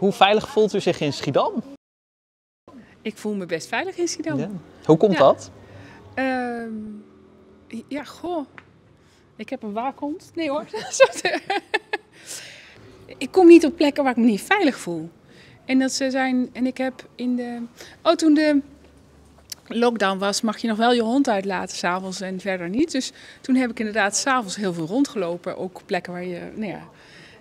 Hoe veilig voelt u zich in Schiedam? Ik voel me best veilig in Schiedam. Ja. Hoe komt Ja. dat? Ehm, ja, goh. Ik heb een waakhond. Nee hoor. Ik kom niet op plekken waar ik me niet veilig voel. En dat ze zijn. En ik heb in de. Oh, toen de lockdown was, mag je nog wel je hond uitlaten s'avonds en verder niet. Dus toen heb ik inderdaad s'avonds heel veel rondgelopen. Ook plekken waar je. Nou ja.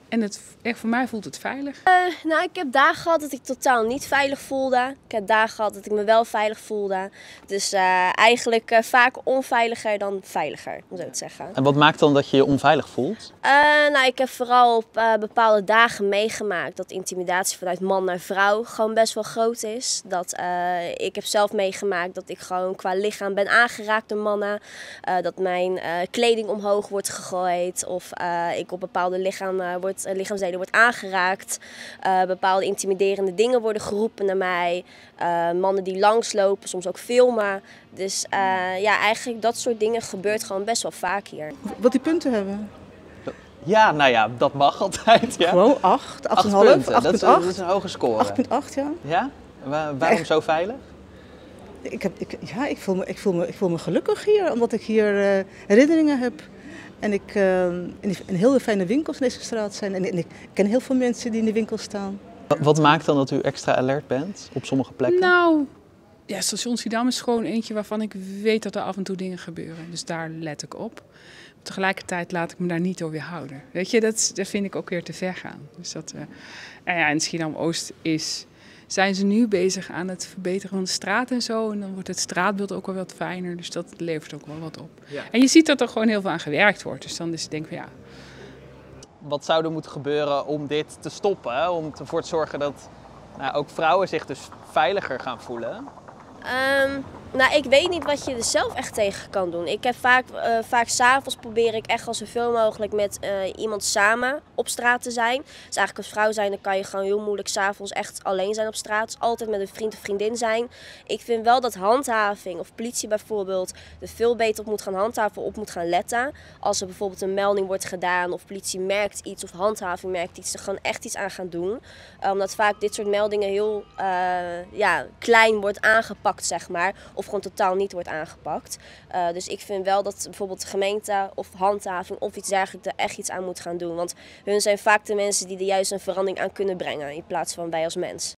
En het, echt voor mij voelt het veilig. Nou, ik heb dagen gehad dat ik totaal niet veilig voelde. Ik heb dagen gehad dat ik me wel veilig voelde. Dus eh, eigenlijk eh, vaak onveiliger dan veiliger, om zo te zeggen. En wat maakt dan dat je je onveilig voelt? Eh, nou, ik heb vooral op eh, bepaalde dagen meegemaakt dat intimidatie vanuit man naar vrouw gewoon best wel groot is. Dat, eh, ik heb zelf meegemaakt dat ik gewoon qua lichaam ben aangeraakt door mannen. Eh, dat mijn eh, kleding omhoog wordt gegooid of eh, ik op bepaalde lichaam, eh, wordt, eh, lichaamsdelen wordt aangeraakt. Eh, bepaalde intimiderende dingen worden geroepen naar mij. Eh, mannen die langslopen, soms ook filmen. Dus eh, ja, eigenlijk dat soort dingen gebeurt gewoon best wel vaak hier. Wat die punten hebben. Ja, nou ja, dat mag altijd. Ja. Gewoon 8, 8,5, 8,8. Acht punten, dat is, dat is een hoge score. 8,8 ja. Ja? Wa- waarom Echt? zo veilig? Ik, heb, ik, ja, ik, voel me, ik, voel me, ik voel me gelukkig hier, omdat ik hier eh, herinneringen heb. En ik eh, in, die- in heel fijne winkels in deze straat zijn. En, en ik ken heel veel mensen die in de winkel staan. Wa- Wat maakt dan dat u extra alert bent op sommige plekken? Nou, ja, station Schiedam is gewoon eentje waarvan ik weet dat er af en toe dingen gebeuren. Dus daar let ik op. Tegelijkertijd laat ik me daar niet door weerhouden. Weet je, dat, dat vind ik ook weer te ver gaan. Dus dat, eh, en ja, in Schiedam-Oost is, zijn ze nu bezig aan het verbeteren van de straat en zo. En dan wordt het straatbeeld ook wel wat fijner. Dus dat levert ook wel wat op. Ja. En je ziet dat er gewoon heel veel aan gewerkt wordt. Dus dan is het denk ik van ja, Wat zou er moeten gebeuren om dit te stoppen? Om ervoor te zorgen dat nou, ook vrouwen zich dus veiliger gaan voelen? Ehm, nou, ik weet niet wat je er zelf echt tegen kan doen. Ik heb vaak, eh vaak s'avonds probeer ik echt al zoveel mogelijk met eh, iemand samen op straat te zijn. Dus eigenlijk als vrouw zijn, dan kan je gewoon heel moeilijk s'avonds echt alleen zijn op straat. Dus altijd met een vriend of vriendin zijn. Ik vind wel dat handhaving of politie bijvoorbeeld er veel beter op moet gaan handhaven, op moet gaan letten. Als er bijvoorbeeld een melding wordt gedaan of politie merkt iets of handhaving merkt iets, er gewoon echt iets aan gaan doen. Eh, omdat vaak dit soort meldingen heel ja, klein wordt aangepakt, zeg maar. Of gewoon totaal niet wordt aangepakt. Eh, dus ik vind wel dat bijvoorbeeld de gemeente of handhaving of iets dergelijks er echt iets aan moet gaan doen. Want hun zijn vaak de mensen die er juist een verandering aan kunnen brengen in plaats van wij als mens.